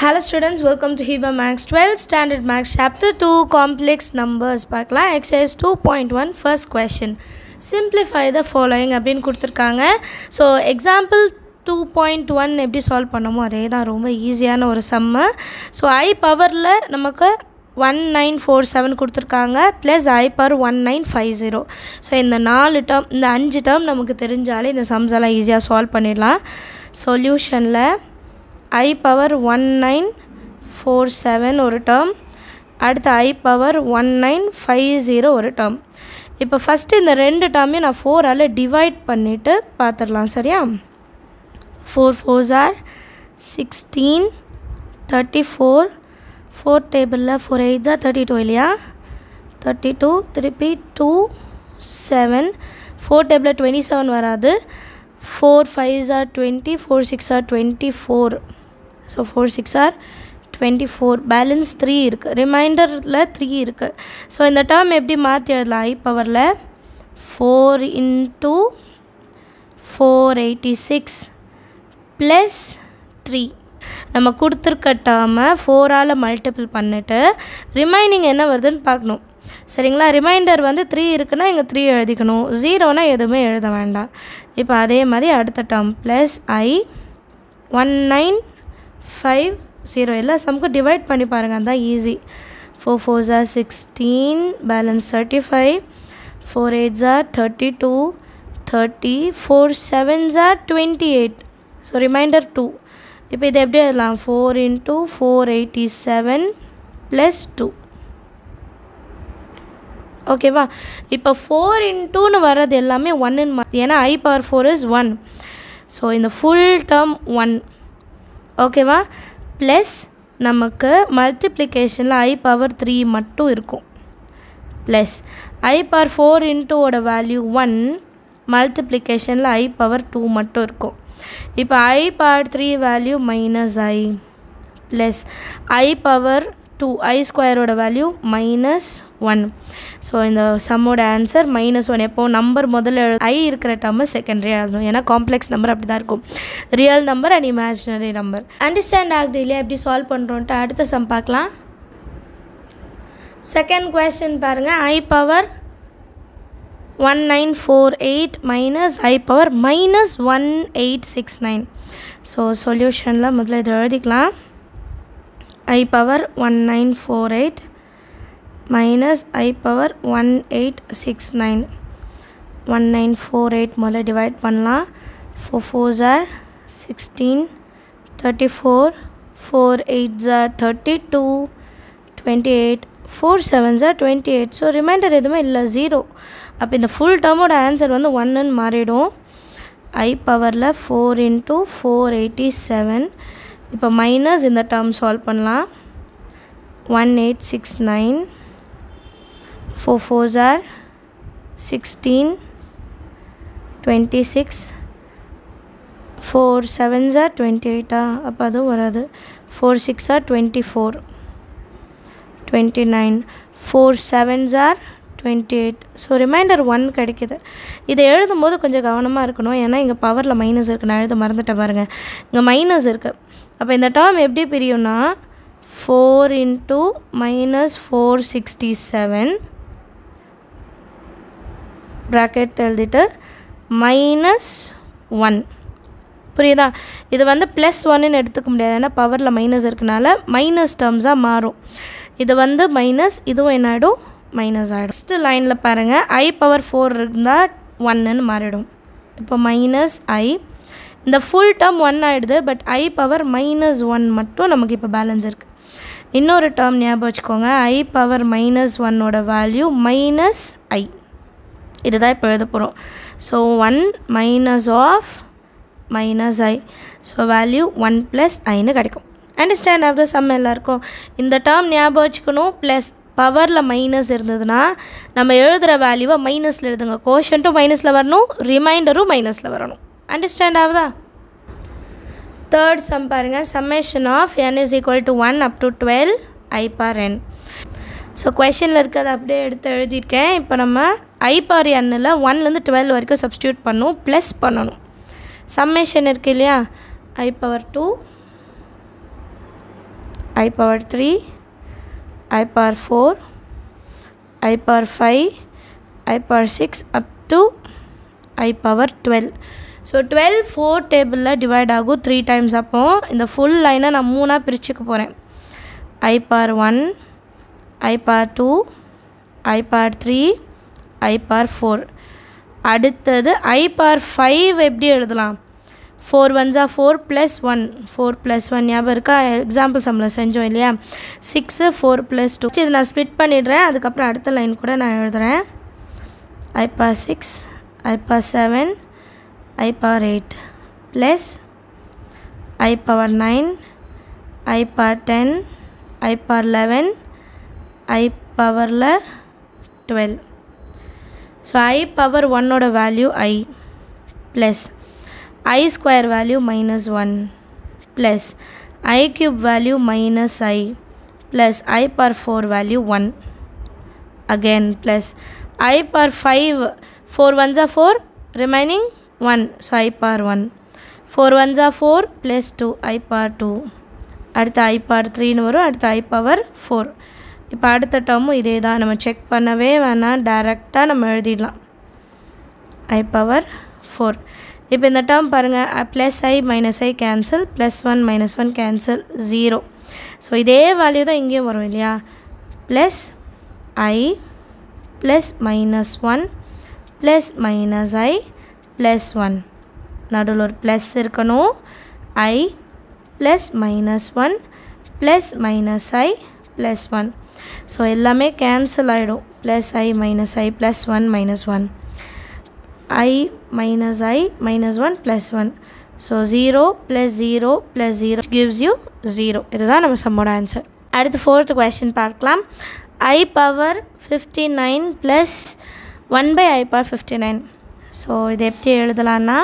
Hello students welcome to ஹீபா maths twelfth standard maths chapter two complex numbers பார்க்கலாம். Exercise 2.1 first question. Simplify the following அப்படின்னு கொடுத்துருக்காங்க. So example two point one எப்படி solve பண்ணமோ அதே தான் ரொம்ப ஈஸியான ஒரு சம்மு ஸோ ஐ பவரில் நமக்கு ஒன் நைன் ஃபோர் செவன் கொடுத்துருக்காங்க. Plus i power one nine five zero so இந்த நாலு டேர்ம் இந்த அஞ்சு டேர்ம் நமக்கு தெரிஞ்சாலே இந்த சம்ஸ் எல்லாம் ஈஸியாக சால்வ் பண்ணிடலாம். சொல்யூஷனில் i power one nine four seven ஒரு டேர்ம் அடுத்து i power one nine five zero ஒரு டேர்ம் இப்போ ஃபஸ்ட்டு இந்த ரெண்டு டேர்மையும் நான் ஃபோரால் டிவைட் பண்ணிவிட்டு பார்த்துடலாம் சரியா? Four fours are sixteen thirty four four டேபிளில் ஃபோர் எயிட் தான் தேர்ட்டி டூ இல்லையா? தேர்ட்டி டூ திருப்பி டூ செவன் ஃபோர் டேபிளில் டுவெண்ட்டி செவன் வராது. Four five are twenty four six are twenty four so four six are twenty four balance three இருக்குது ரிமைண்டரில் three இருக்குது so இந்த டேர்ம் எப்படி மாற்றி எழுதலாம்? ஐ பவரில் four into four eighty six plus three நம்ம கொடுத்துருக்க டேர்மை ஃபோரால் மல்டிபிள் பண்ணிவிட்டு ரிமைனிங் என்ன வருதுன்னு பார்க்கணும். சரிங்களா? ரிமைண்டர் வந்து த்ரீ இருக்குன்னா இங்கே த்ரீ எழுதிக்கணும். ஜீரோனா எதுவுமே எழுத வேண்டாம். இப்போ அதே மாதிரி அடுத்த term plus i one nine five zero எல்லா சம்க்கும் டிவைட் பண்ணி பாருங்கள் அதுதான் easy four four are sixteen balance thirty five four eight are thirty two thirty four seven are twenty eight so remainder two இப்போ இது எப்படி எழுதலாம்? Four into four eighty seven plus two ஓகேவா இப்போ ஃபோர் இன்டூன்னு வர்றது எல்லாமே ஒன்னுன்னு மா ஏன்னா i power four is one so இந்த ஃபுல் டேர்ம் ஒன் ஓகேவா? ப்ளஸ் நமக்கு மல்டிப்ளிகேஷனில் ஐ பவர் த்ரீ மட்டும் இருக்கும். ப்ளஸ் ஐ பவர் ஃபோர் இன்ட்டூவோட வேல்யூ ஒன் மல்டிப்ளிகேஷனில் ஐ பவர் டூ மட்டும் இருக்கும். இப்போ i power three value minus i plus i power two i ஸ்கொயரோட வேல்யூ மைனஸ் ஒன் ஸோ இந்த சம்மோட ஆன்சர் மைனஸ் ஒன் எப்போது நம்பர் முதல்ல எழு ஐ இருக்கிற டம்மு செகண்டரி எழுதணும். ஏன்னா காம்ப்ளெக்ஸ் நம்பர் அப்படி தான் இருக்கும். Real number and imaginary number understand ஆகுது இல்லையா? எப்படி சால்வ் பண்ணுறோன்ட்டு அடுத்த சம் பார்க்கலாம். செகண்ட் கொஸ்டின் பாருங்கள் i power one nine four eight minus i power minus one eight six nine so சொல்யூஷனில் முதல்ல இதை எழுதிக்கலாம். I power one nine four eight minus i power one eight six nine one nine four eight முதல்ல divide பண்ணலாம். Four four are sixteen thirty four four eight are thirty two twenty eight four seven are twenty eight so remainder எதுவுமே இல்லை zero அப்போ இந்த full டேர்மோட answer வந்து ஒன்னுன்னு மாறிடும். ஐ பவரில் four into four eighty seven இப்போ மைனஸ் இந்த டேர்ம் சால்வ் பண்ணலாம். One eight six nine four four are sixteen twenty six four seven are twenty எயிட்டா அப்போ அதுவும் வராது. Four six are twenty four twenty nine four seven are twenty eight so remainder one கிடைக்கிது. இதை எழுதும் போது கொஞ்சம் கவனமாக இருக்கணும். ஏன்னா இங்கே பவரில் மைனஸ் இருக்குது நான் எழுத மறந்துட்டேன் பாருங்கள் இங்கே மைனஸ் இருக்குது அப்போ இந்த டேர்ம் எப்படி பிரியும்னா four into minus four sixty seven bracket எழுதிட்டு மைனஸ் ஒன் புரியுதா? இது வந்து ப்ளஸ் ஒன்னு எடுத்துக்க முடியாது. ஏன்னா பவரில் மைனஸ் இருக்கனால மைனஸ் டேர்ம்ஸாக மாறும். இது வந்து மைனஸ் இதுவும் என்ன ஆகிடும் மைனஸ் ஆகிடும் ஃபஸ்ட்டு லைனில் பாருங்கள் ஐ பவர் ஃபோர் இருந்தால் ஒன்னுன்னு மாறிடும். இப்போ மைனஸ் ஐ இந்த ஃபுல் டேர்ம் ஒன் ஆகிடுது but i power minus one மட்டும் நமக்கு இப்போ பேலன்ஸ் இருக்குது இன்னொரு டேர்ம் ஞாபகம் வச்சுக்கோங்க. ஐ பவர் மைனஸ் ஒன்னோட வேல்யூ மைனஸ் ஐ இதுதான் இப்போ எழுத போகிறோம் so one minus of minus i so value one plus ஐன்னு கிடைக்கும். அண்டர்ஸ்டாண்ட் ஆஃப் த சம் எல்லாருக்கும். இந்த டேர்ம் ஞாபகம் வச்சுக்கணும். ப்ளஸ் பவரில் மைனஸ் இருந்ததுன்னா நம்ம எழுதுகிற வேல்யூவை மைனஸில் எழுதுங்க. கோஷன்ட்டும் மைனஸில் வரணும் ரிமைண்டரும் மைனஸில் வரணும். அண்டர்ஸ்டாண்ட் ஆகுதா? தேர்ட் சம் பாருங்கள் summation of n is equal to one up to twelve i power n so கொஷனில் இருக்கிறத அப்படியே எடுத்து எழுதியிருக்கேன். இப்போ நம்ம ஐ பார் எண்ணில் ஒன்லேருந்து டுவெல் வரைக்கும் சப்ஸ்டியூட் பண்ணணும் ப்ளஸ் பண்ணணும். சம்மேஷன் இருக்குது இல்லையா? I power two i power three i power 4 i power 5 i power 6 up to i power 12 so twelve four டேபிளில் டிவைட் ஆகும் த்ரீ டைம்ஸ் அப்போ இந்த ஃபுல் லைனை நான் மூணாக பிரிச்சுக்க போகிறேன் i power one i power two i power three i power four அடுத்தது ஐ பார் ஃபைவ் எப்படி எழுதலாம்? Four ஒன்ஸா four plus one four plus one ஞாபகம் இருக்கா? எக்ஸாம்பிள் சம்மில் செஞ்சோம் இல்லையா? சிக்ஸு ஃபோர் ப்ளஸ் டூ இது நான் ஸ்ப்ளிட் பண்ணிடுறேன். அதுக்கப்புறம் அடுத்த லைன் கூட நான் எழுதுகிறேன் i power six i power seven i power eight plus i power nine i power ten i power eleven i பவரில் டுவெல் ஸோ ஐ பவர் ஒன்னோட value i plus i square value minus 1 plus i cube value minus i plus i power 4 value 1 again plus i power 5 4 ones are 4 remaining 1 so i power 1 4 ones are 4 plus 2 i power 2 அடுத்து ஐ power த்ரீன்னு வரும் அடுத்து ஐ power four இப்போ அடுத்த டேர்மும் இதே தான் நம்ம check பண்ணவே வேணாம் டைரெக்டாக நம்ம எழுதிடலாம் ஐ பவர் ஃபோர் இப்போ இந்த டேர்ம் பாருங்கள் plus i minus i cancel plus one minus one cancel zero so இதே வேல்யூ தான் இங்கேயும் வரும் இல்லையா? Plus i plus minus one plus minus i plus one நடுவில் ஒரு ப்ளஸ் இருக்கணும். I plus minus one plus minus i plus one so எல்லாமே cancel ஆகிடும் plus i minus i plus one minus one i minus i minus one plus one so zero plus zero plus zero gives you zero இதுதான் நம்ம சம்மோட answer அடுத்து fourth question பார்க்கலாம். I power fifty nine plus one by i power fifty nine so இது எப்படி எழுதலான்னா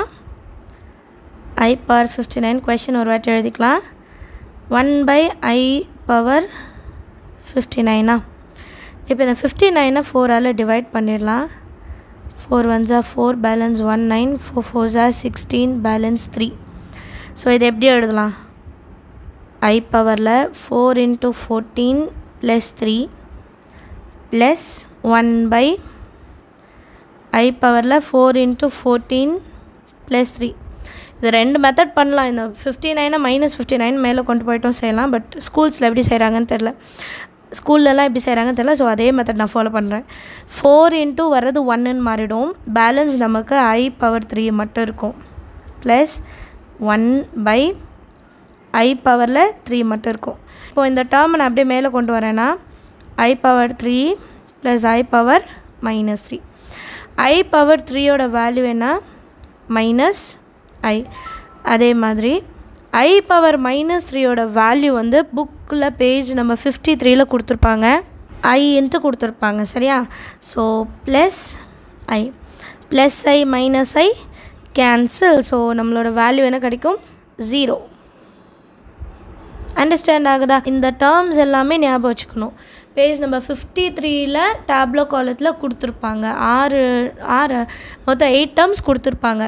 i power fifty nine question ஒரு வாட்டி எழுதிக்கலாம். One by i power fifty நைனா இப்போ இந்த ஃபிஃப்டி நைனை ஃபோரால் டிவைட் பண்ணிடலாம். Four one are four balance one nine four four are sixteen balance three so இது எப்படி எழுதலாம்? ஐ பவரில் four into fourteen plus three plus one by i பவரில் four into fourteen plus three இது ரெண்டு மெத்தட் பண்ணலாம். இந்த ஃபிஃப்டி நைனை மைனஸ் ஃபிஃப்டி நைன் மேலே கொண்டு போய்ட்டும் செய்யலாம். பட் ஸ்கூல்ஸில் எப்படி செய்கிறாங்கன்னு தெரில ஸ்கூல்லலாம் எப்படி செய்கிறாங்கன்னு தெரியல. ஸோ அதே மெத்தட் நான் ஃபாலோ பண்ணுறேன் ஃபோர் இன்ட்டு வர்றது ஒன்னுன்னு மாறிடும். பேலன்ஸ் நமக்கு ஐ பவர் த்ரீ மட்டும் இருக்கும். ப்ளஸ் ஒன் பை ஐ பவரில் த்ரீ மட்டும் இருக்கும். இப்போது இந்த டேர்மை நான் அப்படியே மேலே கொண்டு வரேன்னா i power three plus i power minus three i power த்ரீயோட வேல்யூ என்ன? மைனஸ் ஐ அதே மாதிரி ஐ பவர் மைனஸ் த்ரீயோட வேல்யூ வந்து புக் புக்கில் பேஜ் நம்ம ஃபிஃப்டி த்ரீயில் கொடுத்துருப்பாங்க. ஐ இன்ட்டு கொடுத்துருப்பாங்க சரியா? So plus i plus i minus i cancel so நம்மளோட வேல்யூ என்ன கிடைக்கும்? ஜீரோ அண்டர்ஸ்டாண்ட் ஆகுதா? இந்த டேர்ம்ஸ் எல்லாமே ஞாபகம் வச்சுக்கணும். பேஜ் நம்பர் ஃபிஃப்டி த்ரீயில் டேப்லோ காலத்தில் கொடுத்துருப்பாங்க. ஆறு ஆறு மொத்தம் எயிட் டேர்ம்ஸ் கொடுத்துருப்பாங்க.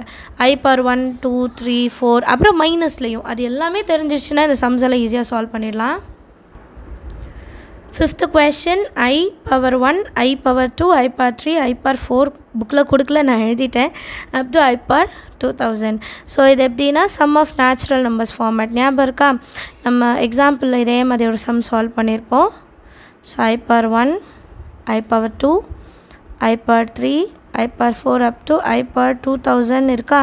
I power one two three four அப்புறம் மைனஸ்லேயும் அது எல்லாமே தெரிஞ்சிருச்சுன்னா இந்த சம்ஸ் எல்லாம் ஈஸியாக சால்வ் பண்ணிடலாம். Fifth question i power one i power two i power three i power four புக்கில் கொடுக்கல நான் எழுதிட்டேன். Up to i power two thousand so இது எப்படின்னா sum of natural numbers format ஞாபகம் இருக்கா? நம்ம எக்ஸாம்பிளில் இதே மாதிரி ஒரு சம் சால்வ் பண்ணியிருப்போம். So i power one i power two i power three i power four up to i power two thousand இருக்கா?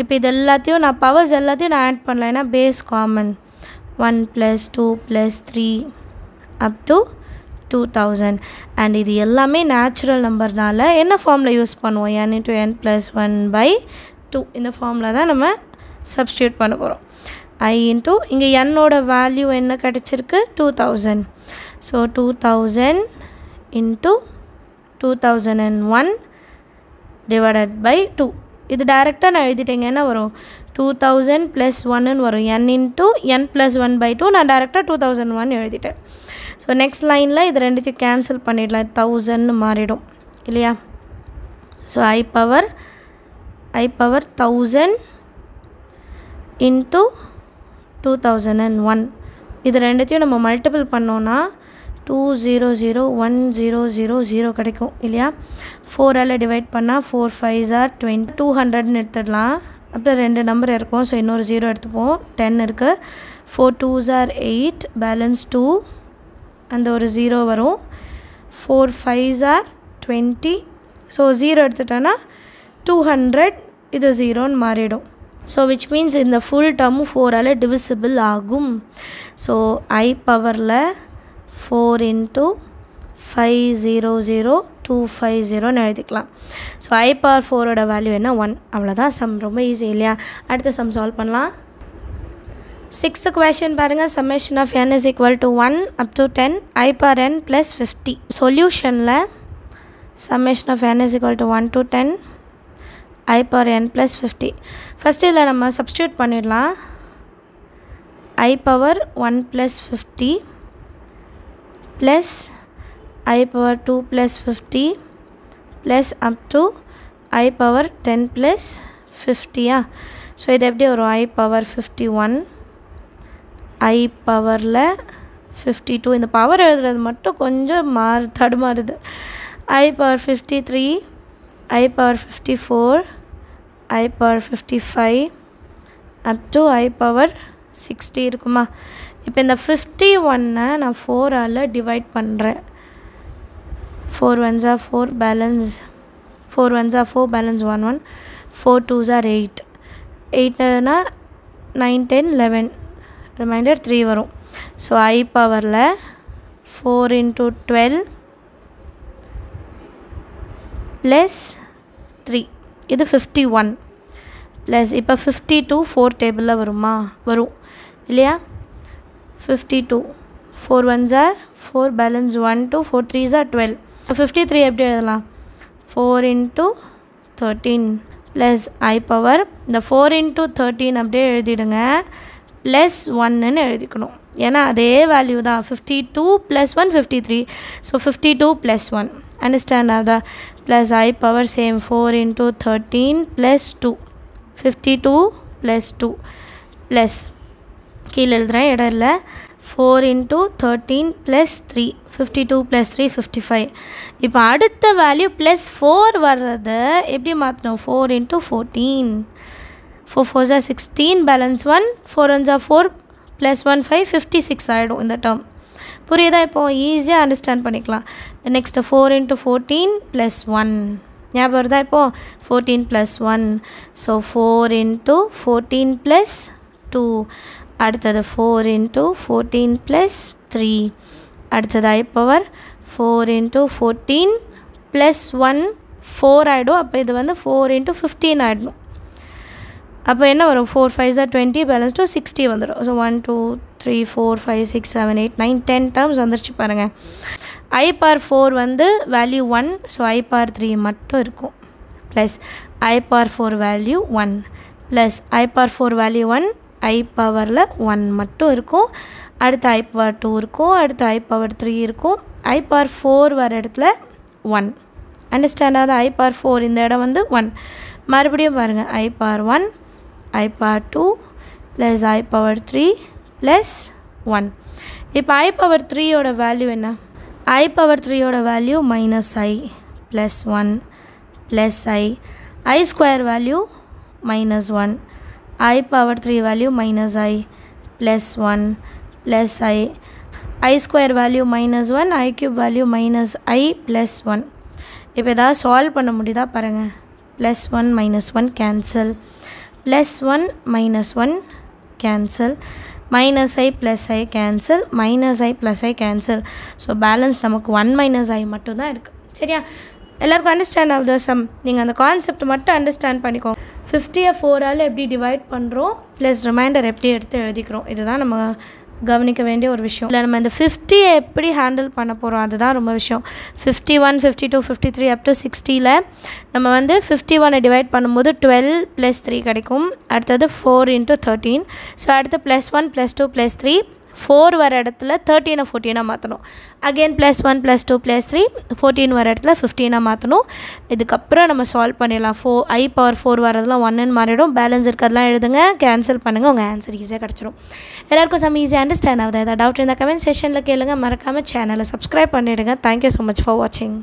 இப்போ இது எல்லாத்தையும் நான் பவர்ஸ் எல்லாத்தையும் நான் ஆட் பண்ணல. ஏன்னா base common one plus two plus three up to two thousand and இது எல்லாமே நேச்சுரல் நம்பர்னால என்ன ஃபார்மில் யூஸ் பண்ணுவோம்? N into n plus one by two இந்த ஃபார்மில் தான் நம்ம சப்ஸ்டியூட் பண்ண போகிறோம் ஐ இன்ட்டு இங்கே என்னோட வேல்யூ என்ன கிடச்சிருக்கு? Two thousand so two thousand into two thousand and one divided by two இது டைரெக்டாக நான் எழுதிட்டேங்க என்ன வரும்? டூ தௌசண்ட் ப்ளஸ் ஒன்னு வரும். N into n plus one by two நான் டேரெக்டாக டூ தௌசண்ட் ஒன் எழுதிட்டேன். ஸோ நெக்ஸ்ட் லைனில் இது ரெண்டுத்தையும் கேன்சல் பண்ணிடலாம். தௌசண்ட்னு மாறிடும். இல்லையா? So i power i power thousand into two thousand and one இது ரெண்டுத்தையும் நம்ம மல்டிபிள் பண்ணோன்னா two zero zero one zero zero zero கிடைக்கும் இல்லையா? ஃபோரால் டிவைட் பண்ணால் four five are twenty two ஹண்ட்ரட்னு எடுத்துடலாம். அப்புறம் ரெண்டு நம்பர் இருக்கும் ஸோ இன்னொரு ஜீரோ எடுத்துப்போம். டென் இருக்குது four two are eight balance two அந்த ஒரு ஜீரோ வரும். Four five are twenty so zero எடுத்துட்டோன்னா two hundred இது ஜீரோன்னு மாறிடும். ஸோ விச் மீன்ஸ் இந்த ஃபுல் டேர்மும் ஃபோரால் டிவிசிபிள் ஆகும். ஸோ ஐ பவரில் four into five zero zero two five ஜீரோன்னு எழுதிக்கலாம். ஸோ ஐ பவர் ஃபோரோட வேல்யூ என்ன? ஒன் அவ்வளோதான் சம் ரொம்ப ஈஸி இல்லையா? அடுத்த சம் சால்வ் பண்ணலாம். சிக்ஸ்த்து கொஷின் பாருங்கள் summation of n is equal to one up to ten i per n plus fifty சொல்யூஷனில் summation of n is equal to one to ten i power n plus fifty first இதில் நம்ம substitute பண்ணிடலாம். I power one plus fifty plus i power two plus fifty plus up to i power ten plus ஃபிஃப்டியா so இது எப்படி வரும்? I power fifty one i பவரில் fifty two இந்த power எழுதுறது மட்டும் கொஞ்சம் மாறு தடுமாறுது. I power fifty three i power fifty four i power fifty five up to i power sixty இருக்குமா? இப்போ இந்த ஃபிஃப்டி ஒன்னை நான் ஃபோரால் டிவைட் பண்ணுறேன் four one four balance four one four balance one one four two jar eight எயிட்னா nine ten eleven remainder three வரும். So ஐ பவரில் four into twelve plus three இது ஃபிஃப்டி ஒன் ப்ளஸ் இப்போ ஃபிஃப்டி டூ ஃபோர் டேபிளில் வருமா? வரும். இல்லையா? Fifty two four one jar four balance one two four three jar twelve இப்போ fifty three எப்படி எழுதலாம்? Four into thirteen plus i power இந்த ஃபோர் இன்ட்டு தேர்ட்டீன் அப்படியே எழுதிடுங்க. ப்ளஸ் ஒன்னுன்னு எழுதிக்கணும். ஏன்னா அதே வேல்யூ தான். Fifty two plus one fifty three so fifty two plus one understand ஆகுதா plus i power same four into thirteen plus two fifty two plus two plus கீழே எழுதுகிறேன் இடம் இல்லை. Four into thirteen plus three fifty two plus three fifty five இப்போ அடுத்த value plus four வர்றதை எப்படி மாற்றணும் four into fourteen four four ஜா sixteen balance one four one ஜா four plus one five fifty six ஆகிடும் இந்த டேர்ம் புரியுதா? இப்போது ஈஸியாக அண்டர்ஸ்டாண்ட் பண்ணிக்கலாம். Next four into fourteen plus one ஞாபகம் வருதா இப்போது fourteen plus one so four into fourteen plus two அடுத்தது four into fourteen plus three அடுத்தது i power four into fourteen plus one four ஆகிடும் அப்போ இது வந்து ஃபோர் இன்ட்டு ஃபிஃப்டீன் ஆகிடும் அப்போ என்ன வரும்? Four five jar twenty balance two sixty வந்துடும் so one two three four five six seven eight nine ten terms வந்துருச்சு பாருங்கள் ஐ பார் ஃபோர் வந்து value one so i bar three மட்டும் இருக்கும். Plus i bar four value one plus i bar four value one i பவரில் one மட்டும் இருக்கும். அடுத்து ஐ power two இருக்கும். அடுத்து ஐ பவர் த்ரீ இருக்கும். ஐ பவர் ஃபோர் வர இடத்துல ஒன் அண்டர்ஸ்டாண்ட் ஆகுது ஐ பவர் ஃபோர் இந்த இடம் வந்து ஒன் மறுபடியும் பாருங்கள் i power one i power two plus i power three plus one இப்போ ஐ பவர் த்ரீயோட வேல்யூ என்ன? ஐ பவர் த்ரீயோட value minus i plus one plus i i square value minus one i power 3 value minus i plus 1 plus i. I square value minus 1 i cube value minus i plus 1 இப்போ ஏதாவது solve பண்ண முடியுதா பாருங்கள் plus one minus one cancel plus one minus one cancel minus i plus i cancel minus i plus i cancel so balance நமக்கு one minus i மட்டும்தான் இருக்குது சரியா? எல்லாருக்கும் அண்டர்ஸ்டாண்ட் ஆகுது சம் நீங்கள் அந்த கான்செப்ட் மட்டும் அண்டர்ஸ்டாண்ட் பண்ணிக்கோங்க. ஃபிஃப்டியை ஃபோரால் எப்படி டிவைட் பண்ணுறோம் ப்ளஸ் ரிமைண்டர் எப்படி எடுத்து எழுதிக்கிறோம் இதுதான் நம்ம கவனிக்க வேண்டிய ஒரு விஷயம். இல்லை நம்ம இந்த ஃபிஃப்டியை எப்படி ஹேண்டில் பண்ண போகிறோம் அதுதான் ரொம்ப விஷயம். Fifty one fifty two fifty three up to சிக்ஸ்டியில் நம்ம வந்து ஃபிஃப்டி ஒனை டிவைட் பண்ணும்போது டுவெல் ப்ளஸ் த்ரீ கிடைக்கும். அடுத்தது ஃபோர் இன்ட்டு தேர்ட்டீன் ஸோ அடுத்து plus one plus two plus three four வர இடத்துல தேர்ட்டீனை ஃபோர்டீனாக மாற்றணும் again plus one plus two plus three fourteen வர இடத்துல ஃபிஃப்டீனாக மாற்றணும் இதுக்கப்புறம் நம்ம சால்வ் பண்ணிடலாம். ஃபோ ஐ பவர் ஃபோர் வரதெல்லாம் ஒன்னு மாறிடும். பேலன்ஸ் இருக்கிறதெல்லாம் எழுதுங்க. கேன்சல் பண்ணுங்கள் உங்கள் ஆன்சர் ஈஸியாக கிடச்சிரும். எல்லாருக்கும் சம் ஈஸியாக அண்டர்ஸ்டாண்ட் ஆகுது? ஏதாவது டவுட் இருந்தால் கமெண்ட் செஷனில் கேளுங்க. மறக்காமல் சேனலை சப்ஸ்கிரைப் பண்ணிவிடுங்க தேங்க்யூ ஸோ மச் ஃபார் வாட்சிங்